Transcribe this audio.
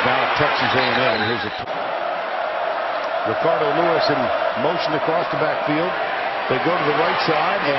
is now Texas A&M. Here's a Ricardo Lewis in motion across the backfield. They go to the right side, and